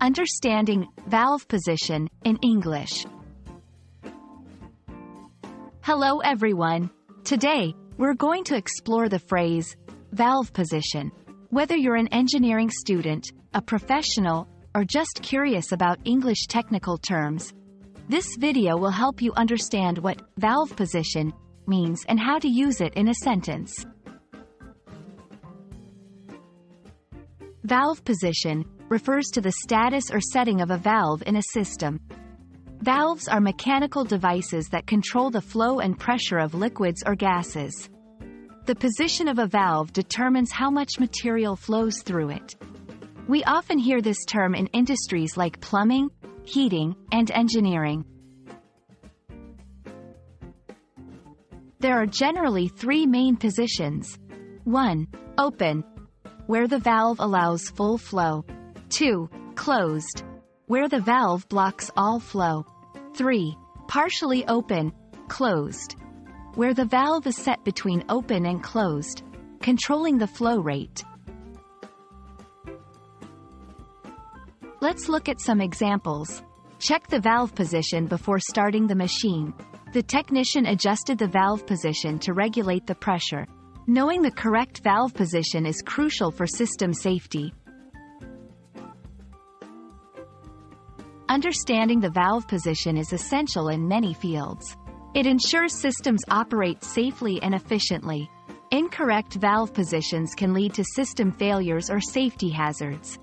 Understanding valve position in English. Hello everyone. Today, we're going to explore the phrase valve position. Whether you're an engineering student, a professional, or just curious about English technical terms, this video will help you understand what valve position means and how to use it in a sentence. Valve position refers to the status or setting of a valve in a system. Valves are mechanical devices that control the flow and pressure of liquids or gases. The position of a valve determines how much material flows through it. We often hear this term in industries like plumbing, heating, and engineering. There are generally three main positions. 1. Open, where the valve allows full flow. 2. Closed, where the valve blocks all flow. 3. Partially open, closed, where the valve is set between open and closed, controlling the flow rate. Let's look at some examples. Check the valve position before starting the machine. The technician adjusted the valve position to regulate the pressure. Knowing the correct valve position is crucial for system safety. Understanding the valve position is essential in many fields. It ensures systems operate safely and efficiently. Incorrect valve positions can lead to system failures or safety hazards.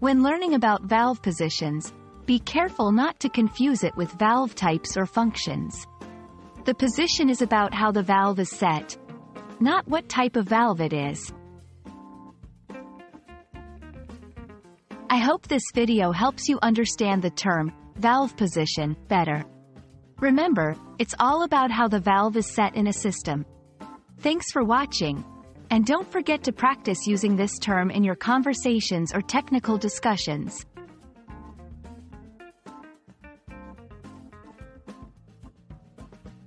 When learning about valve positions, be careful not to confuse it with valve types or functions. The position is about how the valve is set, not what type of valve it is. I hope this video helps you understand the term valve position better. Remember, it's all about how the valve is set in a system. Thanks for watching. And don't forget to practice using this term in your conversations or technical discussions.